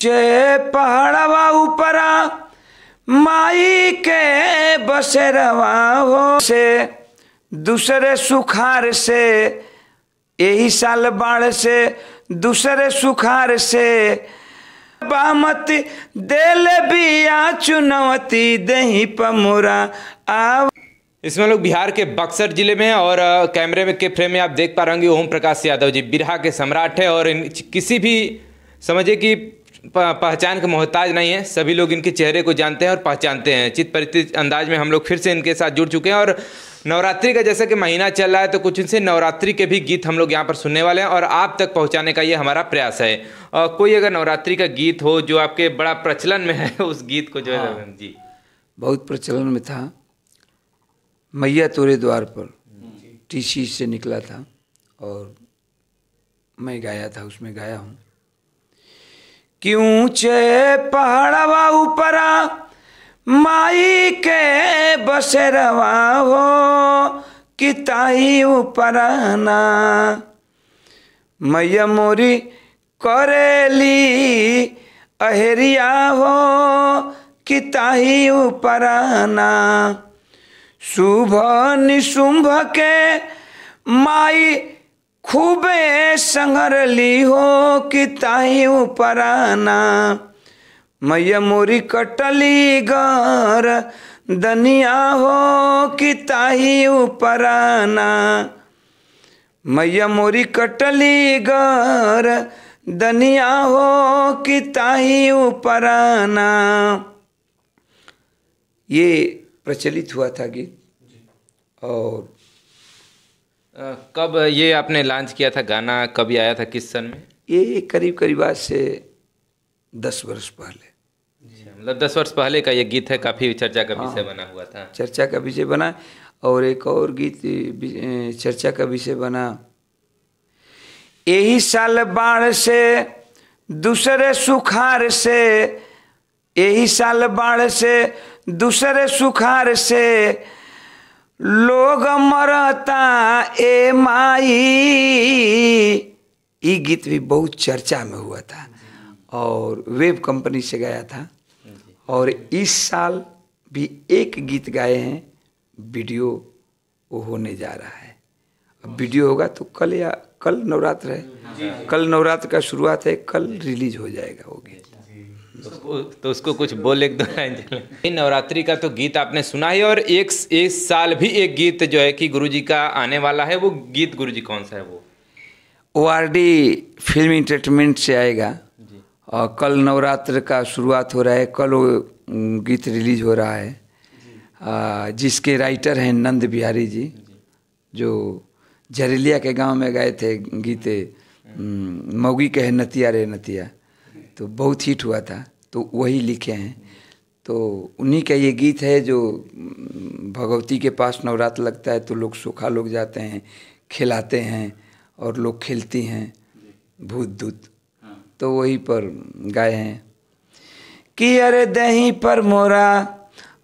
जे पहाड़वा ऊपरा माई के बसेरवा हो से, दूसरे सुखार से, यही साल बाढ़ से, दूसरे सुखार से। बामत देल बिया चुनौती दही पमुरा, आव इसमें लोग बिहार के बक्सर ज़िले में और कैमरे में के फ्रेम में आप देख पा रहे होंगे ओम प्रकाश यादव जी, बिरहा के सम्राट है और किसी भी, समझिए कि पहचान के मोहताज नहीं है। सभी लोग इनके चेहरे को जानते हैं और पहचानते हैं। चित परिचित अंदाज में हम लोग फिर से इनके साथ जुड़ चुके हैं और नवरात्रि का जैसा कि महीना चल रहा है तो कुछ इनसे नवरात्रि के भी गीत हम लोग यहाँ पर सुनने वाले हैं और आप तक पहुँचाने का ये हमारा प्रयास है। और कोई अगर नवरात्रि का गीत हो जो आपके बड़ा प्रचलन में है उस गीत को जो है हाँ, जी। बहुत प्रचलन में था। मैया तोरे द्वार पर टीसी से निकला था और मैं गाया था उसमें गाया हूँ। कि ऊँचे पहाड़वा ऊपरा माई के बसेरवा हो कि ताई ऊपराना मैया मोरी करेली अहेरिया हो कि ताही ऊपराना शुभ निशुंभ के माई खूबे संगरली हो कि ताही ऊपराना मैया मोरी कटली गर दनिया हो कि ताही ऊपराना मैया मोरी कटली गर दनिया हो कि ताही ऊपराना ये प्रचलित हुआ था गीत। और कब ये आपने लॉन्च किया था गाना? कब आया था? किस सन में? ये करीब करीब आज से दस वर्ष पहले। मतलब दस वर्ष पहले का ये गीत है काफ़ी चर्चा का विषय बना हुआ था। चर्चा का विषय बना और एक और गीत चर्चा का विषय बना। यही साल बाढ़ से दूसरे सुखार से यही साल बाढ़ से दूसरे सुखार से लोग मरता ए माई। ये गीत भी बहुत चर्चा में हुआ था और वेब कंपनी से गाया था। और इस साल भी एक गीत गाए हैं वीडियो वो होने जा रहा है। अब वीडियो होगा तो कल या कल नवरात्र है। कल नवरात्र का शुरुआत है कल रिलीज़ हो जाएगा वो गीत। उसको तो उसको कुछ बोल एक दो लाइन नवरात्रि का तो गीत आपने सुना ही और एक एक साल भी एक गीत जो है कि गुरुजी का आने वाला है वो गीत गुरुजी कौन सा है वो? O R D film entertainment से आएगा। और कल नवरात्र का शुरुआत हो रहा है कल वो गीत रिलीज़ हो रहा है। आ, जिसके राइटर हैं नंद बिहारी जी जो। झरेलिया के गाँव में गए थे गीते। मौगी कहे नतिया रे नतिया। तो बहुत हिट हुआ था। तो वही लिखे हैं। तो उन्हीं का ये गीत है जो भगवती के पास नवरात्र लगता है तो लोग सूखा लोग जाते हैं, खिलाते हैं और लोग खेलती हैं भूत दूत। तो वही पर गाए हैं। कि अरे दही पर मोरा,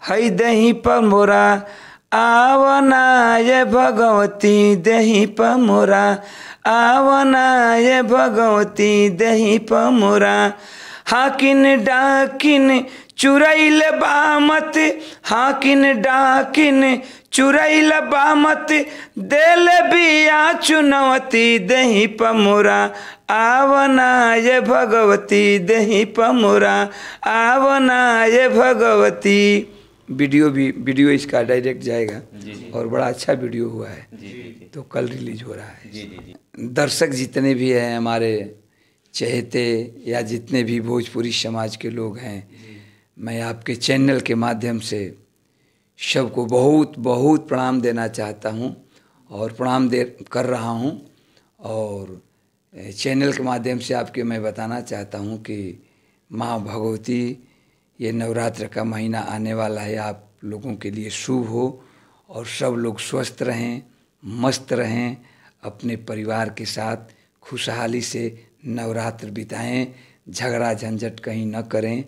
हई दही पर मोरा आवना ये भगवती दही पर मोरा आवना ये भगवती दही पर मोरा हाकिन डाकिन चुरैल बामत हाकिन डाकिन चुरैल बामत देल बिया चुनवती दही पमुरा आवना ये भगवती दही पमुरा आवना ये भगवती। वीडियो भी वीडियो इसका डायरेक्ट जाएगा और बड़ा अच्छा वीडियो हुआ है। तो कल रिलीज़ हो रहा है। दर्शक जितने भी हैं हमारे चहेते या जितने भी भोजपुरी समाज के लोग हैं, मैं आपके चैनल के माध्यम से सबको बहुत बहुत प्रणाम देना चाहता हूँ और प्रणाम दे, कर रहा हूँ और चैनल के माध्यम से आपके मैं बताना चाहता हूँ कि माँ भगवती, ये नवरात्र का महीना आने वाला है, आप लोगों के लिए शुभ हो और सब लोग स्वस्थ रहें, मस्त रहें, अपने परिवार के साथ खुशहाली से नवरात्र बिताएँ, झगड़ा झंझट कहीं न करें,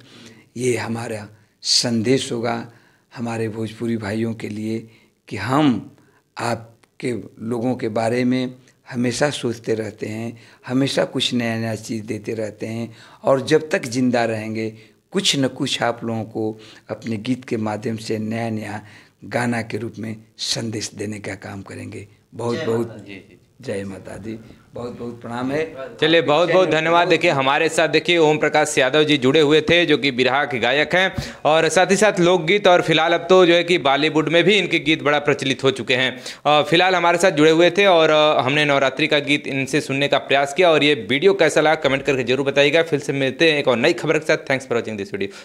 ये हमारा संदेश होगा हमारे भोजपुरी भाइयों के लिए कि हम आपके लोगों के बारे में हमेशा सोचते रहते हैं, हमेशा कुछ नया नया चीज़ देते रहते हैं और जब तक ज़िंदा रहेंगे, कुछ न कुछ आप लोगों को अपने गीत के माध्यम से नया नया गाना के रूप में संदेश देने का काम करेंगे। बहुत बहुत जय माता दी। बहुत बहुत प्रणाम है। चलिए बहुत बहुत धन्यवाद। देखिए हमारे साथ देखिए ओम प्रकाश यादव जी जुड़े हुए थे जो कि बिरहा के गायक हैं। और साथ ही साथ लोकगीत और फ़िलहाल अब तो जो है कि बॉलीवुड में भी इनके गीत बड़ा प्रचलित हो चुके हैं। फ़िलहाल हमारे साथ जुड़े हुए थे और हमने नवरात्रि का गीत इनसे सुनने का प्रयास किया। और ये वीडियो कैसा लगा कमेंट करके ज़रूर बताइएगा। फिर से मिलते हैं एक और नई खबर के साथ। Thanks for watching this video